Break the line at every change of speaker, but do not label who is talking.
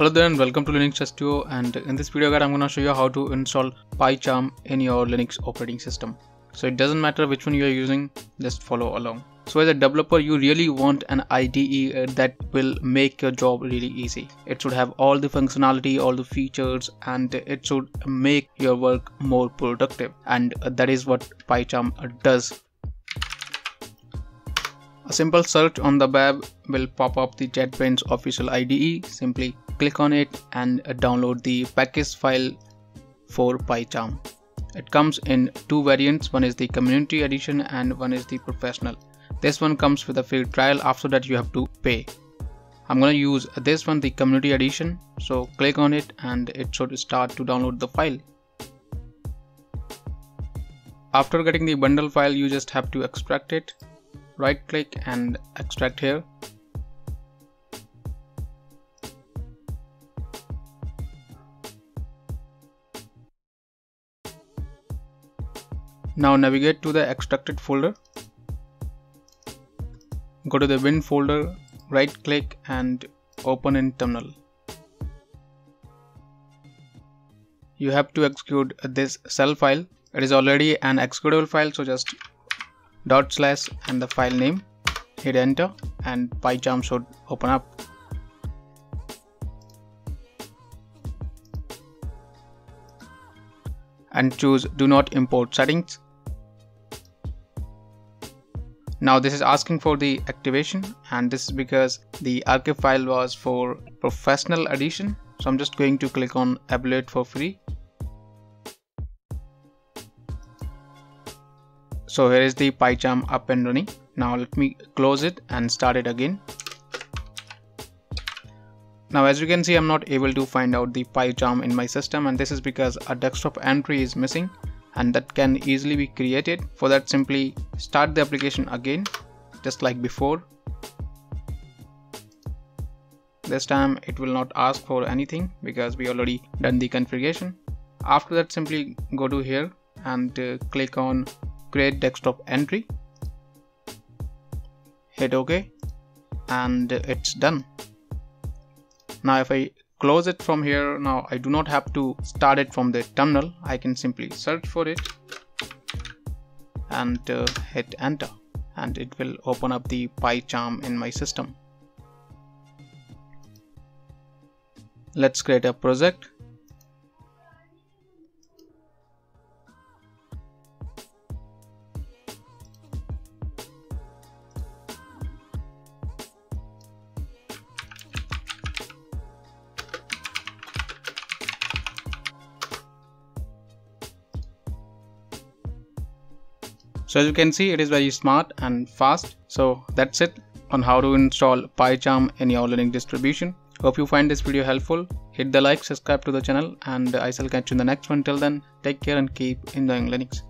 Hello there and welcome to LinuxH2O and in this video guide I'm going to show you how to install PyCharm in your Linux operating system. So it doesn't matter which one you are using, just follow along. So as a developer you really want an IDE uh, that will make your job really easy. It should have all the functionality, all the features and it should make your work more productive and that is what PyCharm does a simple search on the web will pop up the JetBrains official IDE. Simply click on it and download the package file for PyCharm. It comes in two variants, one is the community edition and one is the professional. This one comes with a free trial, after that you have to pay. I'm gonna use this one, the community edition. So click on it and it should start to download the file. After getting the bundle file, you just have to extract it. Right click and extract here. Now navigate to the extracted folder. Go to the bin folder, right click and open in terminal. You have to execute this shell file. It is already an executable file so just dot slash and the file name hit enter and PyCharm should open up. And choose do not import settings. Now this is asking for the activation and this is because the archive file was for professional edition. So I'm just going to click on evaluate for free so here is the PyCharm up and running now let me close it and start it again now as you can see I'm not able to find out the PyCharm in my system and this is because a desktop entry is missing and that can easily be created. For that simply start the application again just like before. This time it will not ask for anything because we already done the configuration. After that simply go to here and uh, click on create desktop entry. Hit OK. And it's done. Now if I close it from here now I do not have to start it from the terminal. I can simply search for it and uh, hit enter. And it will open up the PyCharm in my system. Let's create a project So as you can see it is very smart and fast. So that's it on how to install PyCharm in your Linux distribution. Hope you find this video helpful. Hit the like, subscribe to the channel and I shall catch you in the next one. Till then, take care and keep enjoying Linux.